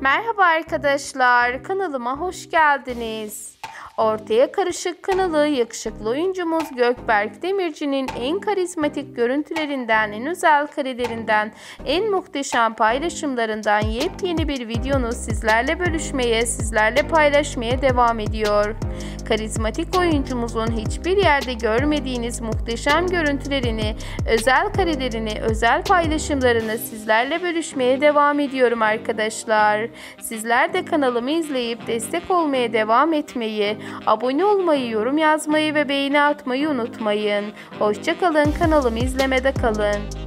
Merhaba arkadaşlar, kanalıma hoş geldiniz. Ortaya Karışık kanalı yakışıklı oyuncumuz Gökberk Demirci'nin en karizmatik görüntülerinden, en özel karelerinden, en muhteşem paylaşımlarından yepyeni bir videonu sizlerle bölüşmeye, sizlerle paylaşmaya devam ediyor. Karizmatik oyuncumuzun hiçbir yerde görmediğiniz muhteşem görüntülerini, özel karelerini, özel paylaşımlarını sizlerle bölüşmeye devam ediyorum arkadaşlar. Sizler de kanalımı izleyip destek olmaya devam etmeyi, abone olmayı, yorum yazmayı ve beğeni atmayı unutmayın. Hoşçakalın kanalımı izlemede kalın.